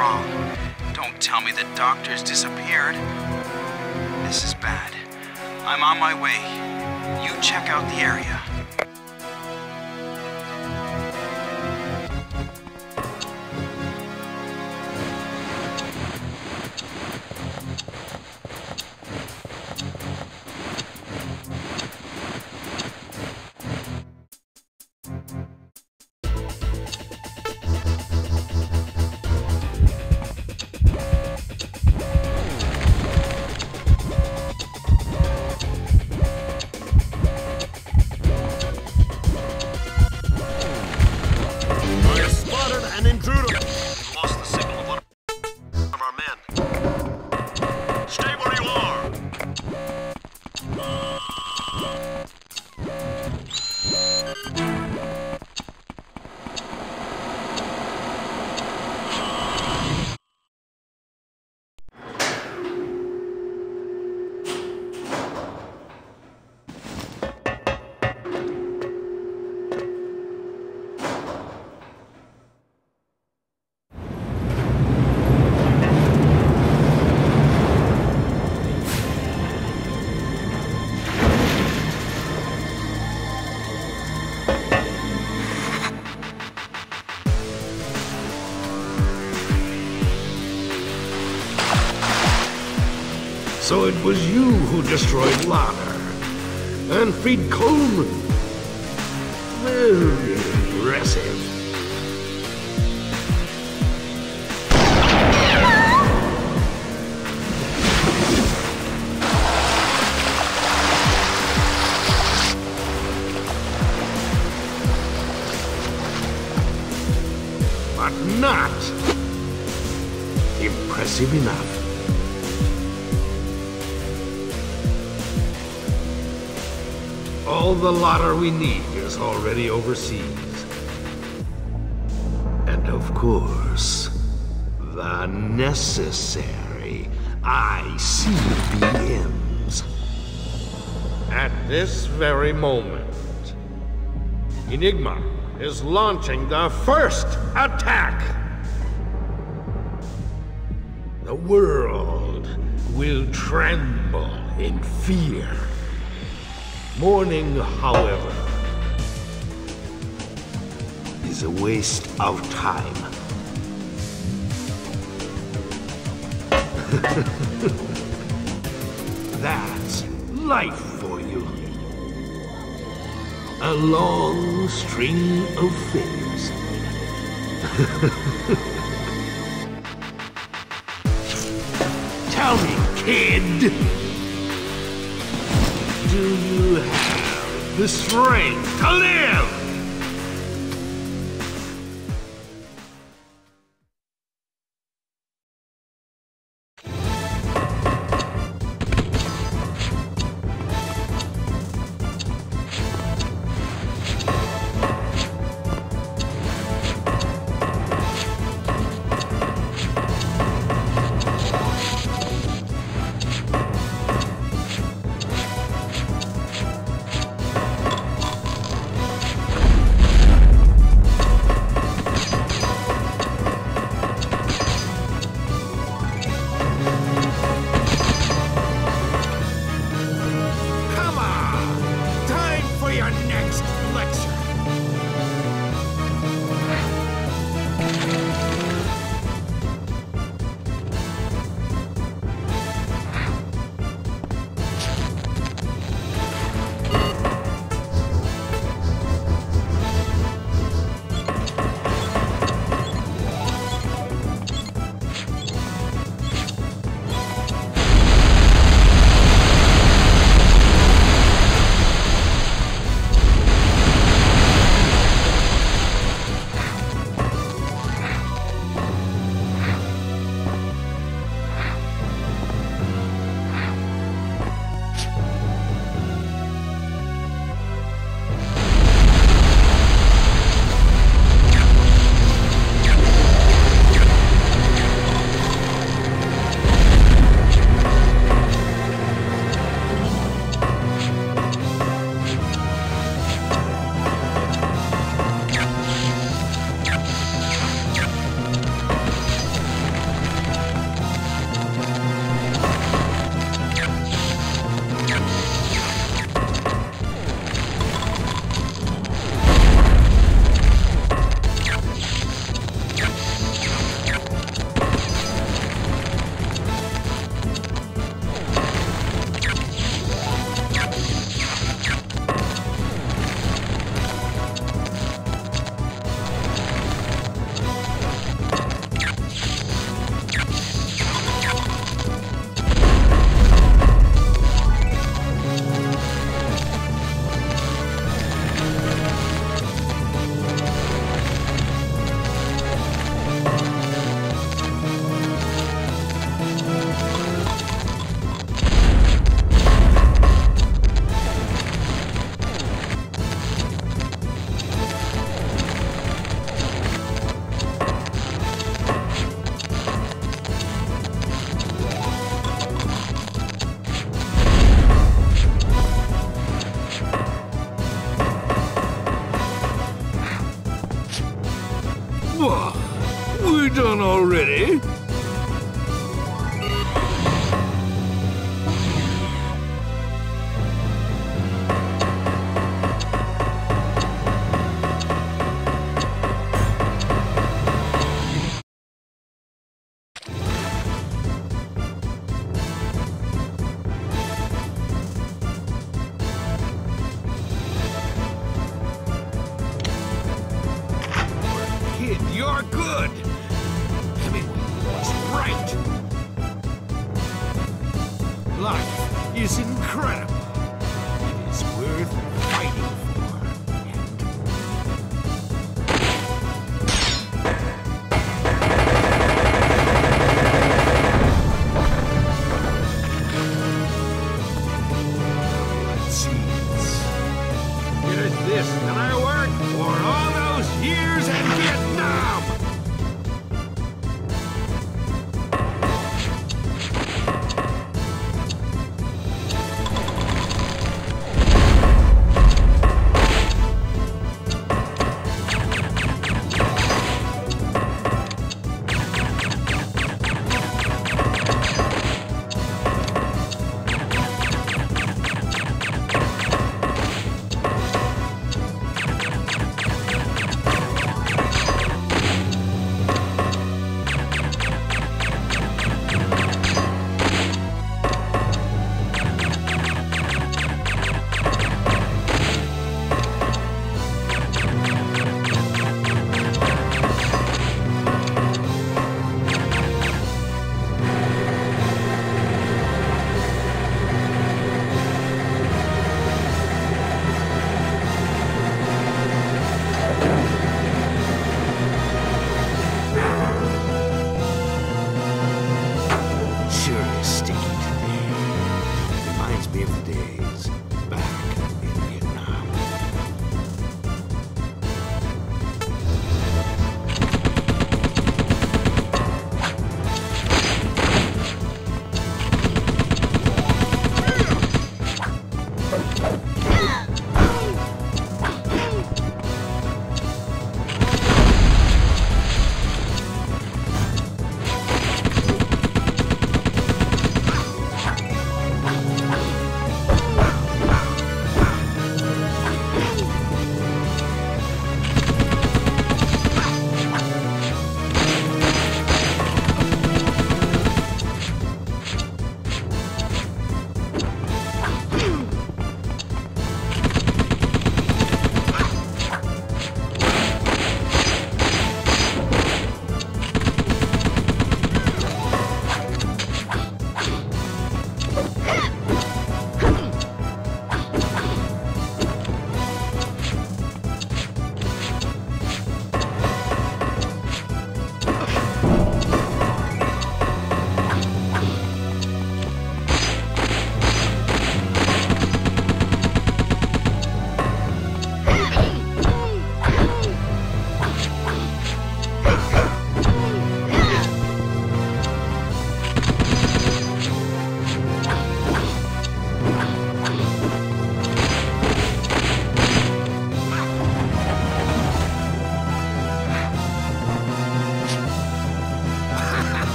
Wrong? Don't tell me the doctor's disappeared. This is bad. I'm on my way. You check out the area. So it was you who destroyed Lana and freed Coleman. Very impressive. But not impressive enough. All the lotter we need is already overseas. And of course, the necessary ICBMs. At this very moment, Enigma is launching the first attack. The world will tremble in fear. Mourning, however, is a waste of time. That's life for you. A long string of failures. Tell me, kid. Do you have the strength to live? You're good. Hemingway was right. Life is incredible. It is worth fighting for. Seeds. It is this that I worked for all those years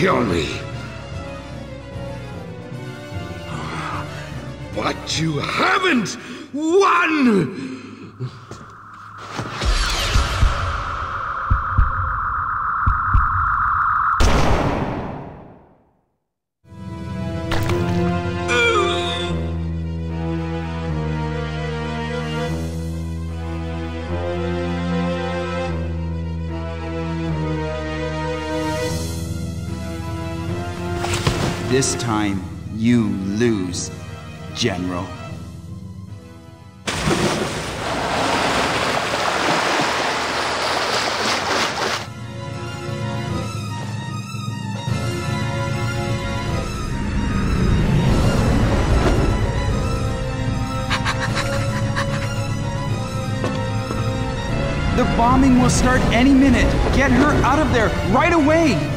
kill me. But you haven't won! This time, you lose, General. The bombing will start any minute. Get her out of there right away.